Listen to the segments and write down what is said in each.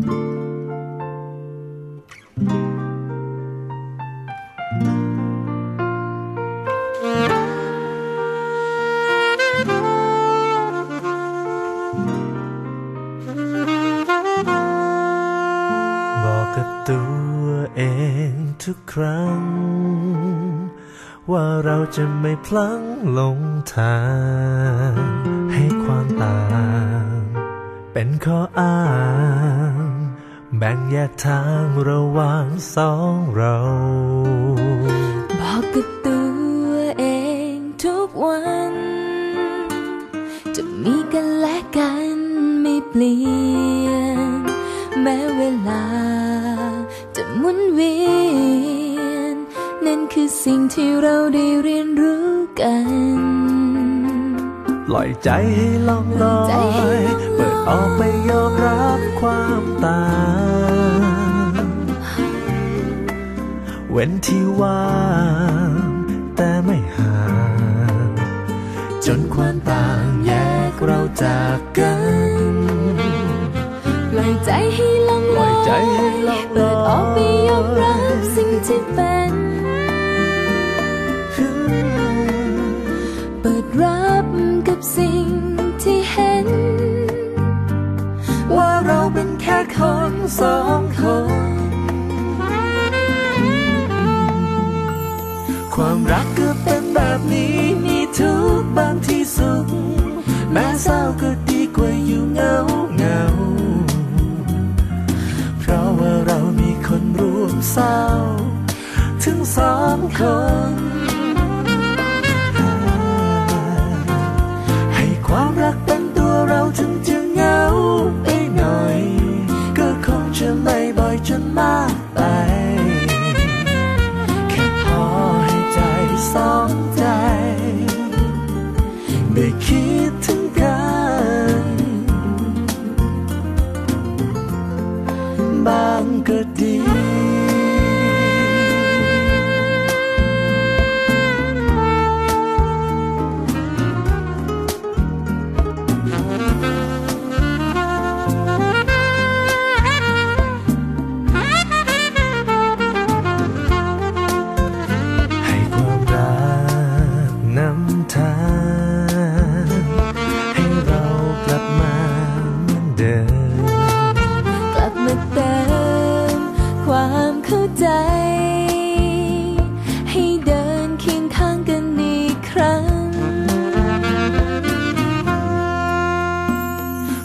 ทุกครั้ง ว่าเราจะไม่พลั้งหลงทาง ให้ความต่าง เป็นข้ออ้าง แบ่งแยกทางระหว่างสองเรา บอกกับตัวเองทุกวัน จะมีกันและกันไม่เปลี่ยน แม้เวลาจะหมุนเวียน นั่นคือสิ่งที่เราได้เรียนรู้กัน ปล่อยใจให้ล่องลอใจให้ยล่องลอยเปิดออกไปยอมรับความต่างเว้นที่ว่างแต่ไม่ห่างจนความต่างแยกเราจากกันปล่อยใจให้ล่องปลล่ออยยใจให้ล่องลอยเปิดออกไปยอมรับสิ่งที่เป็น ความรักก็เป็นแบบนี้มีทุกข์บางที่สุข แม้เศร้าก็ดีกว่าอยู่เงาเงา เพราะว่าเรามีคนร่วมเศร้า ถึงสองคน สองใจ ได้คิดถึงกัน บางก็ดีาง ให้เรากลับมาเหมือนเดิม กลับมาเติมความเข้าใจ ให้เดินเคียงข้างกันอีกครั้ง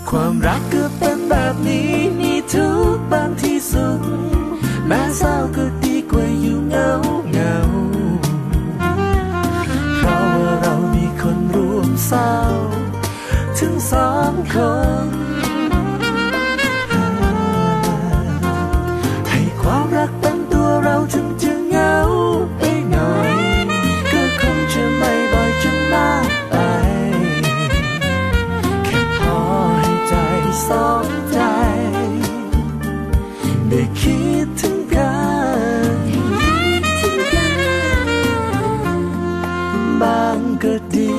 ความรักก็เป็นแบบนี้มีทุกข์บางที่สุขแม้เศร้าก็ดีกว่าอยู่ึงสามคำให้ความรักเป็นตัวเราถึงจะเหงาไปหน่อย ก็คงจะไม่บ่อยจนมากไป แค่พอให้ใจสองใจ ได้คิดถึงกันบางก็ดี